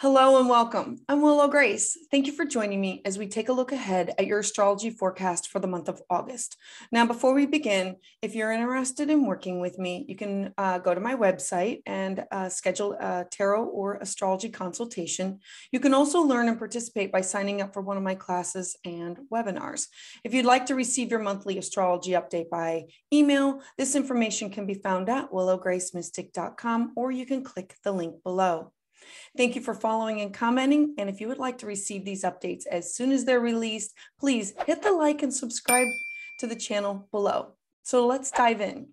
Hello and welcome. I'm Willow Grace. Thank you for joining me as we take a look ahead at your astrology forecast for the month of August. Now, before we begin, if you're interested in working with me, you can uh, go to my website and uh, schedule a tarot or astrology consultation. You can also learn and participate by signing up for one of my classes and webinars. If you'd like to receive your monthly astrology update by email, this information can be found at willowgracemystik.com or you can click the link below. Thank you for following and commenting. And if you would like to receive these updates as soon as they're released, please hit the like and subscribe to the channel below. So let's dive in.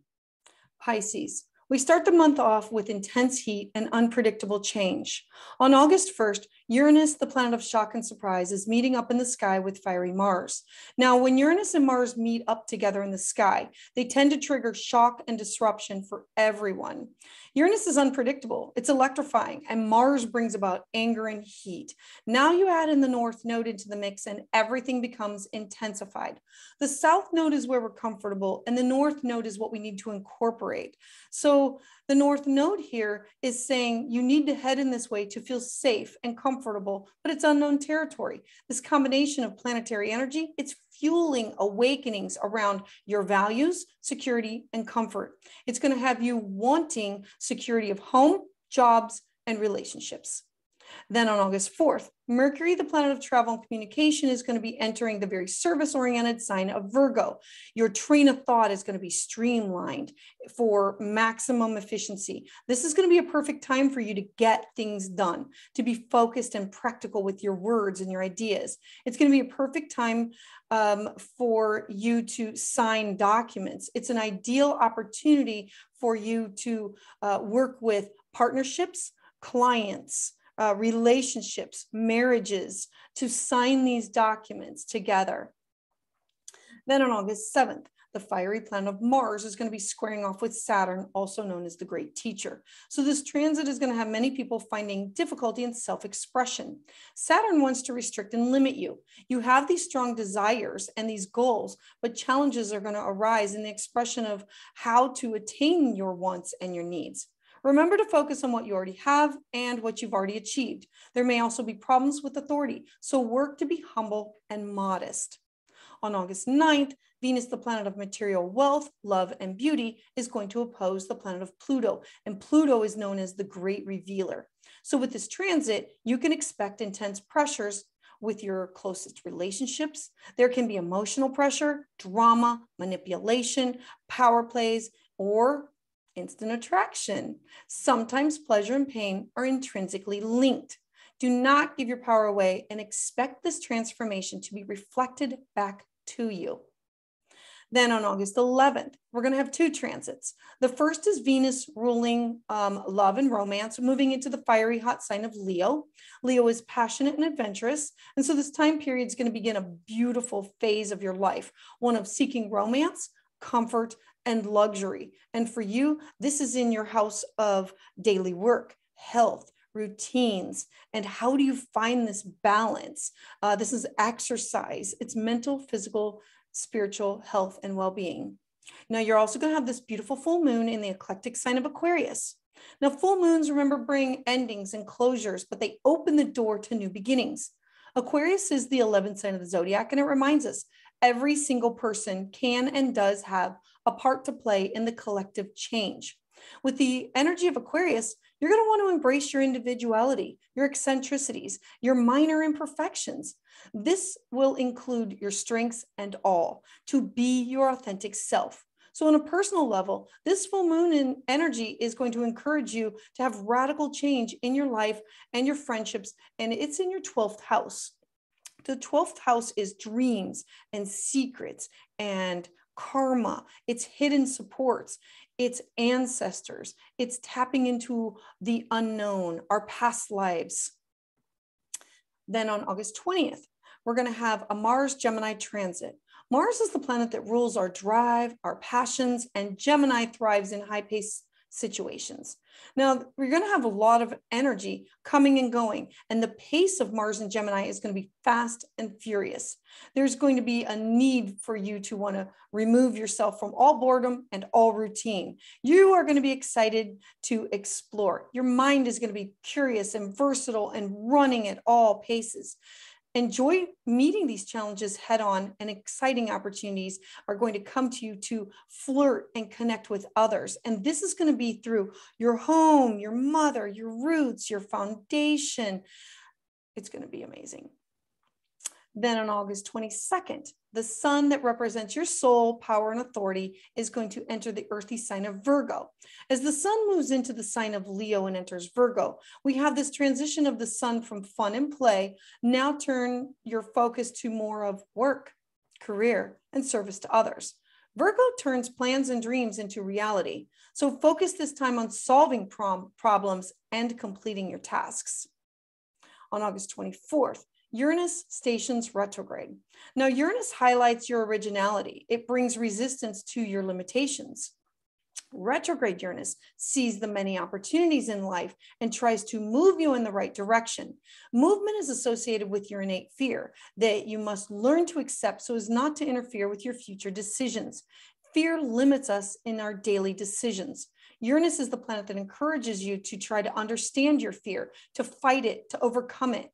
Pisces. We start the month off with intense heat and unpredictable change. On August 1st, Uranus, the planet of shock and surprise, is meeting up in the sky with fiery Mars. Now, when Uranus and Mars meet up together in the sky, they tend to trigger shock and disruption for everyone. Uranus is unpredictable, it's electrifying, and Mars brings about anger and heat. Now you add in the North Node into the mix, and everything becomes intensified. The South Node is where we're comfortable, and the North Node is what we need to incorporate. So the North Node here is saying you need to head in this way to feel safe and comfortable, but it's unknown territory. This combination of planetary energy, it's fueling awakenings around your values, security, and comfort. It's going to have you wanting security of home, jobs, and relationships. Then on August 4th, Mercury, the planet of travel and communication, is going to be entering the very service oriented sign of Virgo. Your train of thought is going to be streamlined for maximum efficiency. This is going to be a perfect time for you to get things done, to be focused and practical with your words and your ideas. It's going to be a perfect time um, for you to sign documents. It's an ideal opportunity for you to uh, work with partnerships, clients, uh, relationships, marriages, to sign these documents together. Then on August 7th, the fiery planet of Mars is going to be squaring off with Saturn, also known as the great teacher. So this transit is going to have many people finding difficulty in self-expression. Saturn wants to restrict and limit you. You have these strong desires and these goals, but challenges are going to arise in the expression of how to attain your wants and your needs. Remember to focus on what you already have and what you've already achieved. There may also be problems with authority, so work to be humble and modest. On August 9th, Venus, the planet of material wealth, love, and beauty, is going to oppose the planet of Pluto. And Pluto is known as the great revealer. So, with this transit, you can expect intense pressures with your closest relationships. There can be emotional pressure, drama, manipulation, power plays, or instant attraction. Sometimes pleasure and pain are intrinsically linked. Do not give your power away and expect this transformation to be reflected back to you. Then on August 11th, we're going to have two transits. The first is Venus ruling um, love and romance, moving into the fiery hot sign of Leo. Leo is passionate and adventurous. And so this time period is going to begin a beautiful phase of your life, one of seeking romance, comfort, and luxury. And for you, this is in your house of daily work, health, routines, and how do you find this balance? Uh, this is exercise, it's mental, physical, spiritual health, and well being. Now, you're also going to have this beautiful full moon in the eclectic sign of Aquarius. Now, full moons, remember, bring endings and closures, but they open the door to new beginnings. Aquarius is the 11th sign of the zodiac, and it reminds us every single person can and does have a part to play in the collective change. With the energy of Aquarius, you're going to want to embrace your individuality, your eccentricities, your minor imperfections. This will include your strengths and all to be your authentic self. So, on a personal level, this full moon in energy is going to encourage you to have radical change in your life and your friendships, and it's in your 12th house. The 12th house is dreams and secrets and karma, it's hidden supports, it's ancestors, it's tapping into the unknown, our past lives. Then on August 20th, we're going to have a Mars Gemini transit. Mars is the planet that rules our drive, our passions, and Gemini thrives in high paced situations. Now, we're going to have a lot of energy coming and going, and the pace of Mars and Gemini is going to be fast and furious. There's going to be a need for you to want to remove yourself from all boredom and all routine. You are going to be excited to explore. Your mind is going to be curious and versatile and running at all paces enjoy meeting these challenges head on and exciting opportunities are going to come to you to flirt and connect with others. And this is going to be through your home your mother your roots your foundation. It's going to be amazing then on August 22nd, the sun that represents your soul, power, and authority is going to enter the earthy sign of Virgo. As the sun moves into the sign of Leo and enters Virgo, we have this transition of the sun from fun and play. Now turn your focus to more of work, career, and service to others. Virgo turns plans and dreams into reality. So focus this time on solving prom- problems and completing your tasks. On August 24th, Uranus stations retrograde. Now, Uranus highlights your originality. It brings resistance to your limitations. Retrograde Uranus sees the many opportunities in life and tries to move you in the right direction. Movement is associated with your innate fear that you must learn to accept so as not to interfere with your future decisions. Fear limits us in our daily decisions. Uranus is the planet that encourages you to try to understand your fear, to fight it, to overcome it.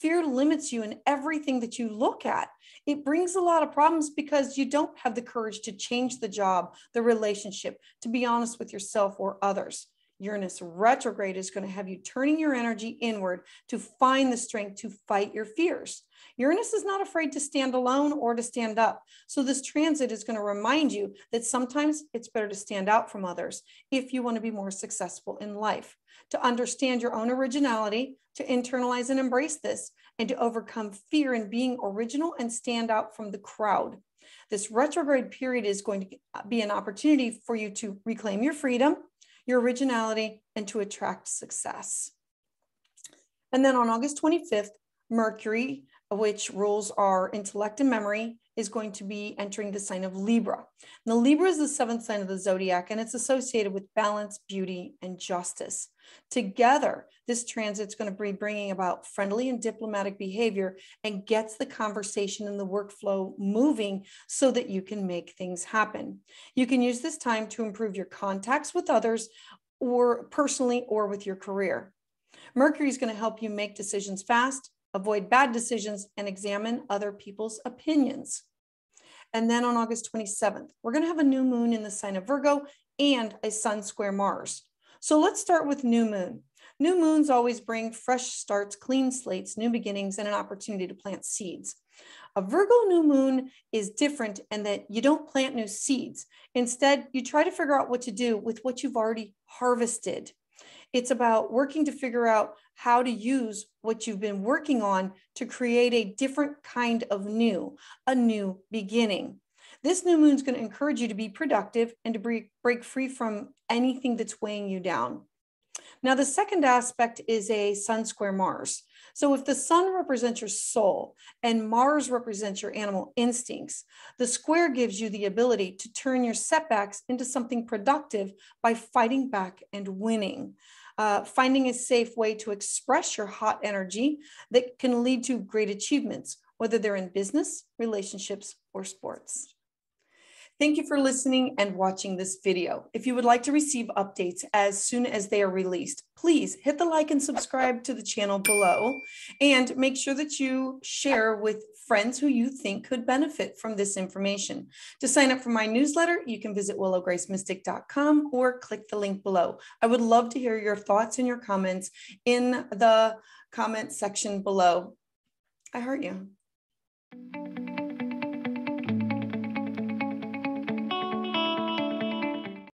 Fear limits you in everything that you look at. It brings a lot of problems because you don't have the courage to change the job, the relationship, to be honest with yourself or others. Uranus retrograde is going to have you turning your energy inward to find the strength to fight your fears. Uranus is not afraid to stand alone or to stand up. So, this transit is going to remind you that sometimes it's better to stand out from others if you want to be more successful in life, to understand your own originality, to internalize and embrace this, and to overcome fear in being original and stand out from the crowd. This retrograde period is going to be an opportunity for you to reclaim your freedom, your originality, and to attract success. And then on August 25th, Mercury, which rules our intellect and memory, is going to be entering the sign of Libra. Now, Libra is the seventh sign of the zodiac, and it's associated with balance, beauty, and justice. Together, this transit is going to be bringing about friendly and diplomatic behavior and gets the conversation and the workflow moving so that you can make things happen. You can use this time to improve your contacts with others or personally or with your career. Mercury is going to help you make decisions fast, avoid bad decisions, and examine other people's opinions. And then on August 27th, we're going to have a new moon in the sign of Virgo and a sun square Mars. So let's start with new moon. New moons always bring fresh starts, clean slates, new beginnings, and an opportunity to plant seeds. A Virgo new moon is different in that you don't plant new seeds. Instead, you try to figure out what to do with what you've already harvested. It's about working to figure out how to use what you've been working on to create a different kind of new, a new beginning. This new moon is going to encourage you to be productive and to break, break free from anything that's weighing you down. Now, the second aspect is a sun square Mars. So, if the sun represents your soul and Mars represents your animal instincts, the square gives you the ability to turn your setbacks into something productive by fighting back and winning. Uh, finding a safe way to express your hot energy that can lead to great achievements, whether they're in business, relationships, or sports. Thank you for listening and watching this video. If you would like to receive updates as soon as they are released, please hit the like and subscribe to the channel below and make sure that you share with friends who you think could benefit from this information. To sign up for my newsletter, you can visit willowgracemystik.com or click the link below. I would love to hear your thoughts and your comments in the comment section below. I heart you.